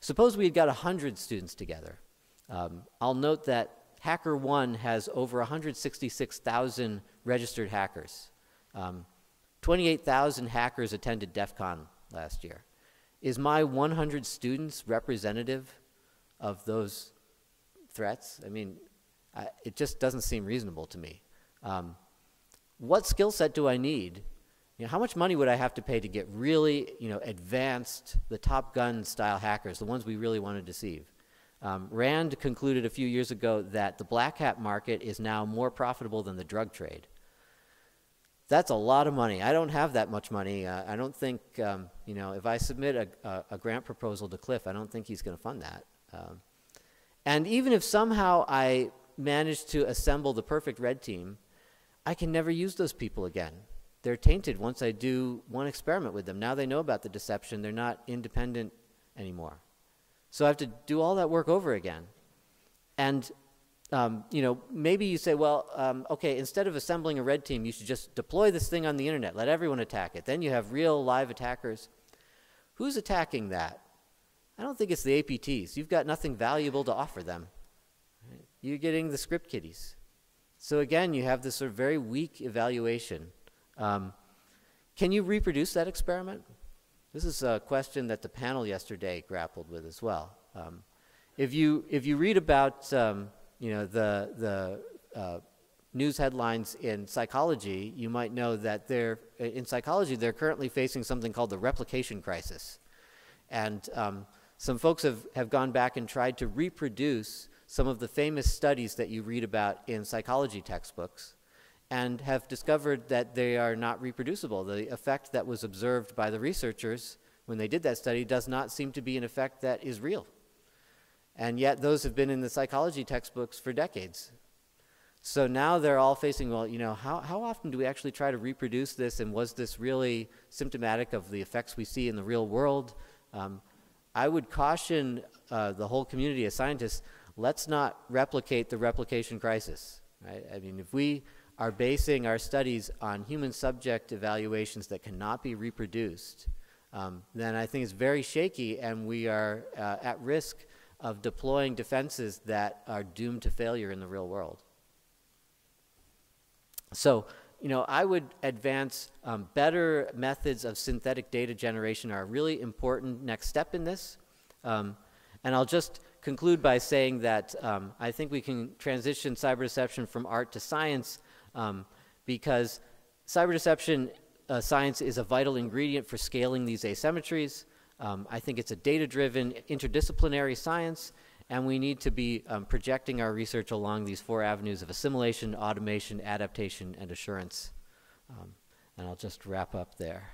suppose we had got 100 students together. Um, I'll note that HackerOne has over 166,000 registered hackers. Um, 28,000 hackers attended DEF CON last year. Is my 100 students representative of those threats. I mean, I, it just doesn't seem reasonable to me. Um, what skill set do I need? You know, how much money would I have to pay to get really, you know, advanced, the Top Gun style hackers, the ones we really want to deceive? Um, Rand concluded a few years ago that the black hat market is now more profitable than the drug trade. That's a lot of money. I don't have that much money. Uh, I don't think, um, you know, if I submit a, a, a, grant proposal to Cliff, I don't think he's going to fund that. Um, and even if somehow I manage to assemble the perfect red team, I can never use those people again. They're tainted once I do one experiment with them. Now they know about the deception. They're not independent anymore. So I have to do all that work over again. And, um, you know, maybe you say, well, um, okay, instead of assembling a red team, you should just deploy this thing on the internet. Let everyone attack it. Then you have real live attackers. Who's attacking that? I don't think it's the APTs. You've got nothing valuable to offer them. you're getting the script kiddies. So again, you have this sort of very weak evaluation. Um, can you reproduce that experiment? This is a question that the panel yesterday grappled with as well. Um, if you if you read about um, you know the the uh, news headlines in psychology, you might know that they're in psychology they're currently facing something called the replication crisis, and um, some folks have have gone back and tried to reproduce some of the famous studies that you read about in psychology textbooks and have discovered that they are not reproducible. The effect that was observed by the researchers when they did that study does not seem to be an effect that is real. And yet, those have been in the psychology textbooks for decades. So now they're all facing, well, you know, how, how often do we actually try to reproduce this, and was this really symptomatic of the effects we see in the real world? Um, I would caution uh, the whole community of scientists let's not replicate the replication crisis. Right? I mean, if we are basing our studies on human subject evaluations that cannot be reproduced, um, then I think it's very shaky and we are uh, at risk of deploying defenses that are doomed to failure in the real world. So, you know, I would advance um, better methods of synthetic data generation are a really important next step in this. Um, and I'll just conclude by saying that um, I think we can transition cyber deception from art to science um, because cyber deception uh, science is a vital ingredient for scaling these asymmetries. Um, I think it's a data-driven interdisciplinary science and we need to be um, projecting our research along these four avenues of assimilation, automation, adaptation, and assurance. Um, and I'll just wrap up there.